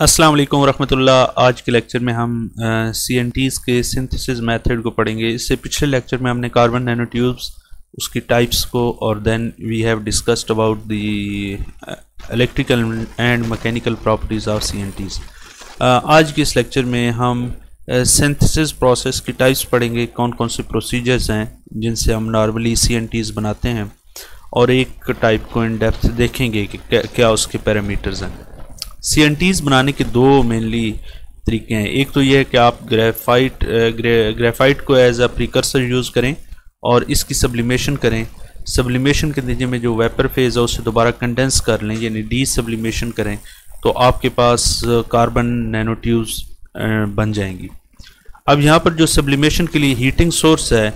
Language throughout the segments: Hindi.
अस्सलाम वालेकुम रहमतुल्लाह आज के लेक्चर में हम सी एन टीज़ के सिंथेसिस मेथड को पढ़ेंगे। इससे पिछले लेक्चर में हमने कार्बन नैनो ट्यूब्स उसकी टाइप्स को, और then we have discussed about the electrical and mechanical properties of C N Ts आज के इस लेक्चर में हम सिंथेसिस प्रोसेस की टाइप्स पढ़ेंगे। कौन कौन से प्रोसीजर्स हैं, जिनसे हम नॉर्मली सी एन टीज़ बनाते हैं, और एक टाइप को इन डेप्थ देखेंगे कि क्या उसके पैरामीटर्स हैं। सी बनाने के दो मेनली तरीके हैं। एक तो यह है कि आप ग्रेफाइट ग्रे, ग्रेफाइट को एज अ प्रिकर्सर यूज़ करें और इसकी सब्लिमेशन करें। सब्लिमेशन के नतीजे में जो वेपर फ़ेज़ है उसे दोबारा कंडेंस कर लें यानी डी सब्लिमेशन करें तो आपके पास कार्बन नैनो ट्यूब्स बन जाएँगी। अब यहाँ पर जो सब्लिमेशन के लिए हीटिंग सोर्स है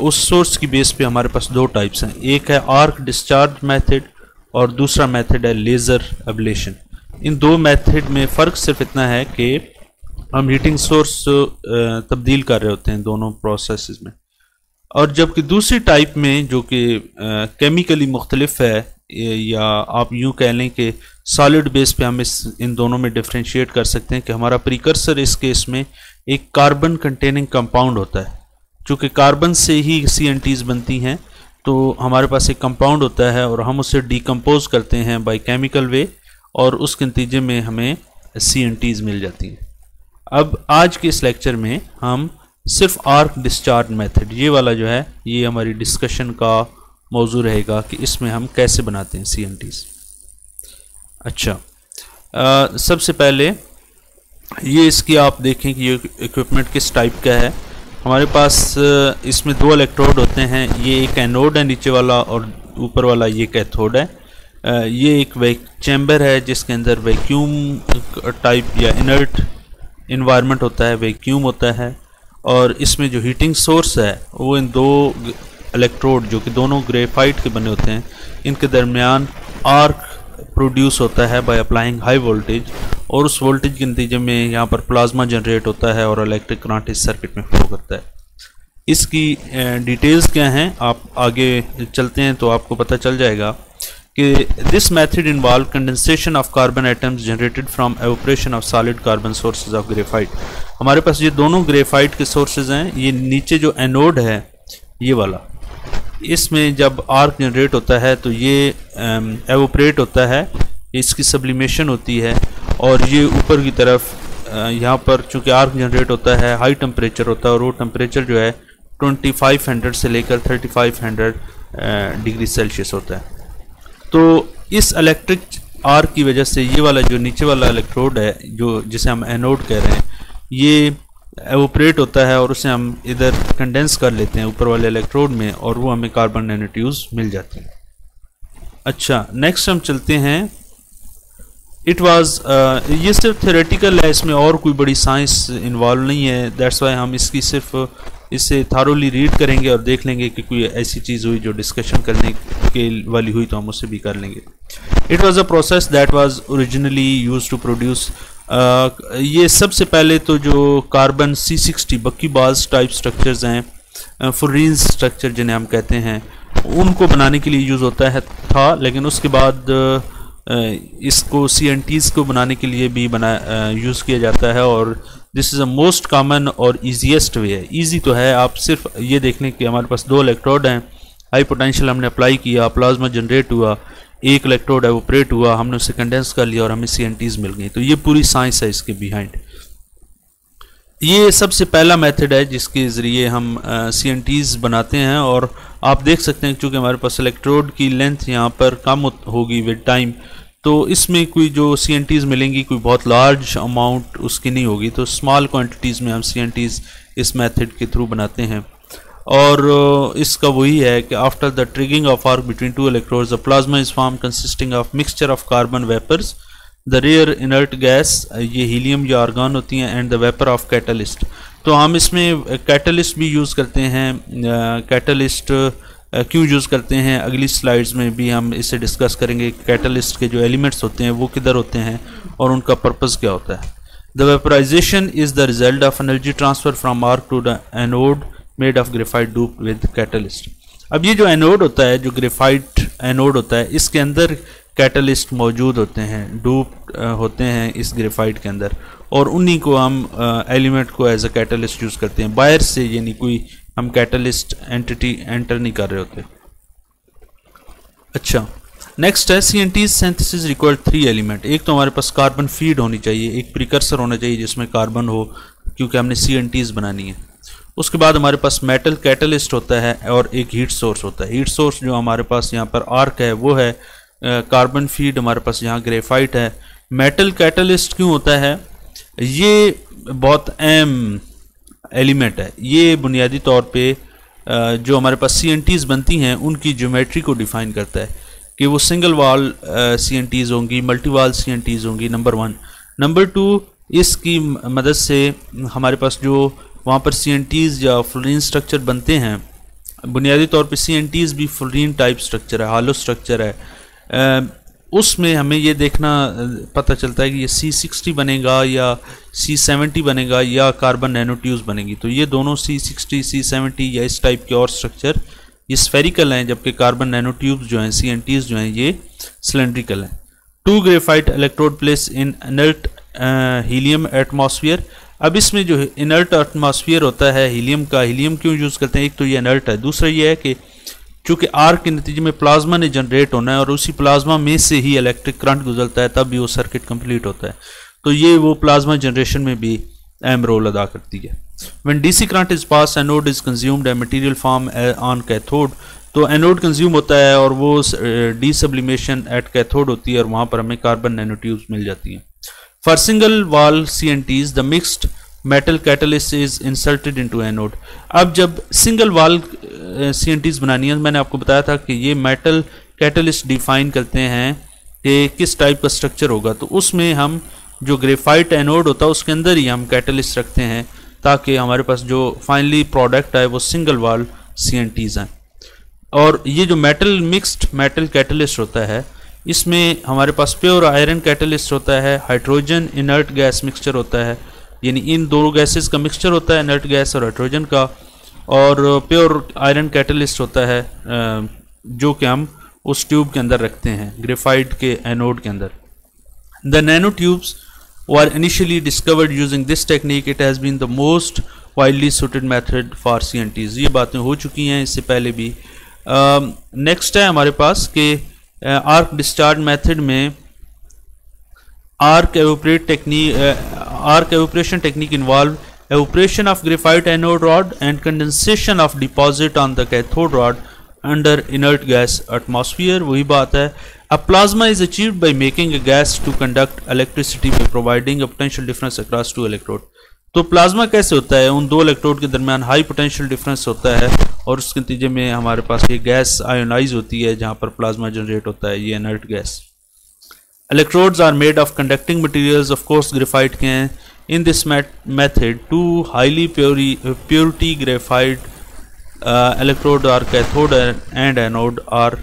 उस सोर्स की बेस पे हमारे पास दो टाइप्स हैं। एक है आर्क डिस्चार्ज मेथड और दूसरा मेथड है लेज़र एबलेशन इन दो मेथड में फ़र्क सिर्फ़ इतना है कि हम हीटिंग सोर्स तब्दील कर रहे होते हैं दोनों प्रोसेस में। और जबकि दूसरी टाइप में, जो कि केमिकली मुख्तलिफ़ है, या आप यूँ कह लें कि सॉलिड बेस पे हम इस, इन दोनों में डिफ्रेंशिएट कर सकते हैं कि हमारा प्रिकर्सर इस केस में एक कार्बन कंटेनिंग कंपाउंड होता है। चूँकि कार्बन से ही सी बनती हैं तो हमारे पास एक कंपाउंड होता है और हम उसे डिकम्पोज करते हैं बाई केमिकल वे और उसके नतीजे में हमें सी एन टीज़ मिल जाती हैं। अब आज के इस लेक्चर में हम सिर्फ़ आर्क डिस्चार्ज मेथड ये वाला जो है ये हमारी डिस्कशन का मौजू रहेगा कि इसमें हम कैसे बनाते हैं सी एन टीज़ अच्छा आ, सबसे पहले ये इसकी आप देखें कि ये इक्विपमेंट किस टाइप का है। हमारे पास इसमें दो इलेक्ट्रोड होते हैं ये एक एनोड है नीचे वाला और ऊपर वाला ये कैथोड है। ये एक चैम्बर है जिसके अंदर वैक्यूम टाइप या इनर्ट इन्वायरमेंट होता है वैक्यूम होता है और इसमें जो हीटिंग सोर्स है, वो इन दो इलेक्ट्रोड जो कि दोनों ग्रेफाइट के बने होते हैं, इनके दरमियान आर्क प्रोड्यूस होता है बाय अप्लाइंग हाई वोल्टेज और उस वोल्टेज के नतीजे में यहाँ पर प्लाज्मा जनरेट होता है और इलेक्ट्रिक करंट इस सर्किट में फ्लो करता है। इसकी डिटेल्स क्या हैं, आप आगे चलते हैं तो आपको पता चल जाएगा कि this method involve condensation of carbon items generated from evaporation of solid carbon sources of graphite हमारे पास ये दोनों ग्रेफाइट के सोर्सेज हैं, ये नीचे जो एनोड है, ये वाला। इसमें जब आर्क जनरेट होता है तो ये एवोपरेट होता है, इसकी सब्लिमेशन होती है, और ये ऊपर की तरफ़ यहाँ पर चूँकि आर्क जनरेट होता है हाई टेम्परेचर होता है, और वो टेम्परेचर जो है 2500 से लेकर 3500 डिग्री सेल्सियस होता है। तो इस इलेक्ट्रिक आर की वजह से ये वाला जो नीचे वाला इलेक्ट्रोड है जो जिसे हम एनोड कह रहे हैं ये एवोपरेट होता है और उसे हम इधर कंडेंस कर लेते हैं ऊपर वाले इलेक्ट्रोड में और वो हमें कार्बन नैनोट्यूज मिल जाती हैं। अच्छा नेक्स्ट हम चलते हैं। इट वाज uh, ये सिर्फ़ थेरेटिकल है इसमें और कोई बड़ी साइंस इन्वॉल्व नहीं है। दैट्स वाई हम इसकी सिर्फ़ इसे थारोली रीड करेंगे और देख लेंगे कि कोई ऐसी चीज़ हुई जो डिस्कशन करने के वाली हुई तो हम उसे भी कर लेंगे। It was a process that was originally use to produce ये सबसे पहले तो जो कार्बन सी सिक्सटी बक्की बाज टाइप स्ट्रक्चर्स हैं फुरीन स्ट्रक्चर जिन्हें हम कहते हैं, उनको बनाने के लिए यूज़ होता है था, लेकिन उसके बाद इसको सी एन टीज़ को बनाने के लिए भी बना यूज़ किया जाता है और this is a most common और ईजीएस्ट वे है। ईजी तो है, आप सिर्फ़ ये देख लें कि, हमारे पास दो इलेक्ट्रोड हैं। हाई पोटेंशियल हमने अप्लाई किया प्लाज्मा जनरेट हुआ, एक इलेक्ट्रोड है एवोपरेट हुआ, हमने उसे कंडेंस कर लिया और हमें सी मिल गई। तो ये पूरी साइंस है इसके बिहाइंड ये सबसे पहला मेथड है जिसके ज़रिए हम सी बनाते हैं और आप देख सकते हैं क्योंकि हमारे पास इलेक्ट्रोड की लेंथ यहाँ पर कम होगी विद टाइम तो इसमें कोई जो सी मिलेंगी कोई बहुत लार्ज अमाउंट उसकी नहीं होगी तो स्मॉल क्वांटिटीज़ में हम सी इस मेथड के थ्रू बनाते हैं। और इसका वही है कि after the triggering of arc between two electrodes the plasma is form consisting of mixture of carbon vapours the rare inert gas ये हीलियम या आर्गान होती हैं and the vapour of catalyst तो हम इसमें कैटलिस्ट भी यूज़ करते हैं कैटलिस्ट uh, क्यों यूज़ करते हैं? अगली स्लाइड्स में भी हम इसे डिस्कस करेंगे कैटलिस्ट के जो एलिमेंट्स होते हैं वो किधर होते हैं और उनका पर्पज़ क्या होता है. The vaporisation is the result of energy transfer from arc to the anode made of graphite dope with catalyst अब ये जो एनोड होता है जो ग्रेफाइट एनोड होता है इसके अंदर कैटलिस्ट मौजूद होते हैं, डूब होते हैं इस ग्रेफाइट के अंदर। और उन्हीं को हम एलिमेंट को एज अ कैटलिस्ट यूज़ करते हैं। बाहर से यानी कोई हम कैटलिस्ट एंटिटी एंटर नहीं कर रहे होते। अच्छा नेक्स्ट है C N T synthesis required three element एक तो हमारे पास कार्बन फ़ीड होनी चाहिए, एक प्रिकर्सर होना चाहिए जिसमें कार्बन हो, क्योंकि हमने सी एन टीज बनानी है। उसके बाद हमारे पास मेटल कैटलिस्ट होता है और एक हीट सोर्स होता है। हीट सोर्स जो हमारे पास यहाँ पर आर्क है, वो है कार्बन फ़ीड हमारे पास यहाँ ग्रेफाइट है। मेटल कैटलिस्ट क्यों होता है? ये बहुत अहम एलिमेंट है। ये बुनियादी तौर पे जो हमारे पास सी बनती हैं, उनकी ज्योमेट्री को डिफाइन करता है कि वो single wall C N Ts होंगी multi wall C N Ts होंगी नंबर वन नंबर टू इसकी मदद से हमारे पास जो वहाँ पर सी एन टीज़ या फ्लोरीन स्ट्रक्चर बनते हैं, बुनियादी तौर पे सी एन टीज़ भी फ्लोरीन टाइप स्ट्रक्चर है हालो स्ट्रक्चर है। उसमें हमें ये देखना पता चलता है कि ये सी सिक्सटी बनेगा या सी सेवेंटी बनेगा या कार्बन नैनोट्यूब्स बनेगी। तो ये दोनों सी सिक्सटी सी सेवेंटी या इस टाइप के और स्ट्रक्चर ये स्फेरिकल हैं, जबकि कार्बन नैनो ट्यूब्स जो हैं सी एन टीज जो हैं, ये सिलेंड्रिकल हैं। Two graphite electrode place in inert helium atmosphere अब इसमें जो इनर्ट एटमॉस्फेयर होता है हीलियम का हीलियम क्यों यूज़ करते हैं? एक तो ये इनर्ट है, दूसरा ये है कि चूँकि आर्क के नतीजे में प्लाज्मा ने जनरेट होना है और उसी प्लाज्मा में से ही इलेक्ट्रिक करंट गुजरता है, तब भी वो सर्किट कंप्लीट होता है। तो ये वो प्लाज्मा जनरेशन में भी अहम रोल अदा करती है। When DC current is passed, anode is consumed, a material form on cathode. तो एनोड कंज्यूम होता है और वो डी सब्लिमेशन एट कैथोड होती है और वहाँ पर हमें कार्बन नैनोट्यूब्स मिल जाती हैं। For single wall C N Ts the mixed metal catalyst is inserted into anode अब जब सिंगल वाल सी बनानी है। मैंने आपको बताया था कि ये मेटल कैटलिस्ट डिफाइन करते हैं कि किस टाइप का स्ट्रक्चर होगा। तो उसमें हम जो ग्रेफाइट एनोड होता है, उसके अंदर ही हम कैटलिस्ट रखते हैं ताकि हमारे पास जो फाइनली प्रोडक्ट है वो single wall C N tease हैं और ये जो मेटल मिक्सड मेटल कैटलिस्ट होता है, इसमें हमारे पास प्योर आयरन कैटलिस्ट होता है हाइड्रोजन इनर्ट गैस मिक्सचर होता है। यानी इन दो गैसेस का मिक्सचर होता है इनर्ट गैस और हाइड्रोजन का। और प्योर आयरन कैटलिस्ट होता है जो कि हम उस ट्यूब के अंदर रखते हैं ग्रेफाइट के एनोड के अंदर। The nanotubes discovered using this technique it has been the most widely suited method for C N Ts ये बातें हो चुकी हैं इससे पहले भी। नेक्स्ट uh, है हमारे पास कि आर्क डिस्चार्ज मेथड में arc evaporate technique arc evaporation technique involve evaporation of graphite anode rod and condensation of deposit on the cathode rod under inert gas atmosphere वही बात है a plasma is achieved by making a gas to conduct electricity by providing a potential difference across two electrode तो प्लाज्मा कैसे होता है उन दो इलेक्ट्रोड के दरमियान हाई पोटेंशियल डिफरेंस होता है और उसके नतीजे में हमारे पास ये गैस आयोनाइज होती है जहाँ पर प्लाज्मा जनरेट होता है ये inert gas electrodes are made of conducting materials of course graphite के हैं In this met method, two highly puri purity graphite uh, electrode or cathode and anode are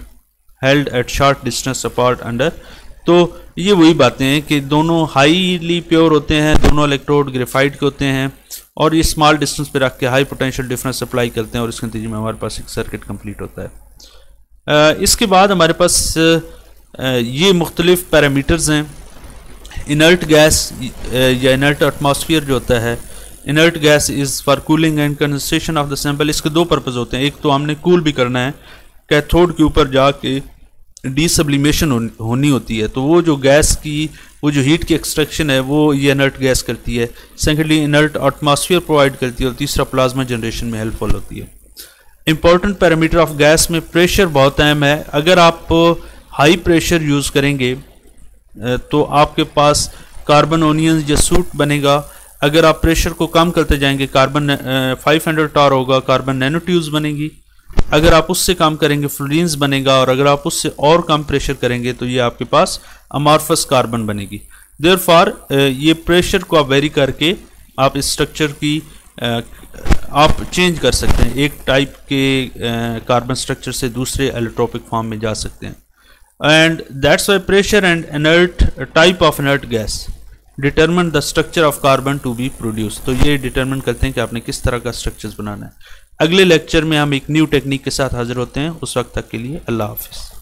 held at short distance apart under. तो ये वही बातें हैं कि दोनों हाईली प्योर होते हैं दोनों इलेक्ट्रोड ग्रेफाइट के होते हैं और ये स्मॉल डिस्टेंस पे रख के हाई पोटेंशियल डिफरेंस अप्लाई करते हैं और इसके नतीजे में हमारे पास एक सर्किट कंप्लीट होता है। इसके बाद हमारे पास ये मुख्तलिफ़ पैरामीटर्स हैं। इनर्ट गैस या इनर्ट एटमॉस्फेयर जो होता है, inert gas is for cooling and condensation of the sample. इसके दो पर्पज़ होते हैं। एक तो हमने कूल भी करना है, कैथोड के ऊपर जाके डीसब्लिमेशन होनी होती है। तो वो जो गैस की, वो जो हीट की एक्सट्रैक्शन है, वो ये इनर्ट गैस करती है। सेकेंडली, इनर्ट एटमॉस्फेयर प्रोवाइड करती है और तीसरा प्लाज्मा जनरेशन में हेल्पफुल होती है। इंपॉर्टेंट पैरामीटर ऑफ़ गैस में प्रेशर बहुत अहम है। अगर आप हाई प्रेशर यूज़ करेंगे तो आपके पास कार्बन ओनियन या सूट बनेगा। अगर आप प्रेशर को कम करते जाएँगे कार्बन फाइव हंड्रेड टार होगा कार्बन नैनो ट्यूब्स बनेगी। अगर आप उससे काम करेंगे फ्लोरीन्स बनेगा और अगर आप उससे और कम प्रेशर करेंगे तो ये आपके पास अमार्फस कार्बन बनेगी। देर फार ये प्रेशर को आप वेरी करके आप इस स्ट्रक्चर की आप चेंज कर सकते हैं। एक टाइप के कार्बन स्ट्रक्चर से दूसरे एलेक्ट्रोपिक फॉर्म में जा सकते हैं। And that's why pressure and inert type of inert gas determine the structure of carbon to be produced तो ये determine करते हैं कि आपने किस तरह का structures बनाना है अगले लेक्चर में हम एक न्यू टेक्निक के साथ हाजिर होते हैं उस वक्त तक के लिए अल्लाह हाफिज़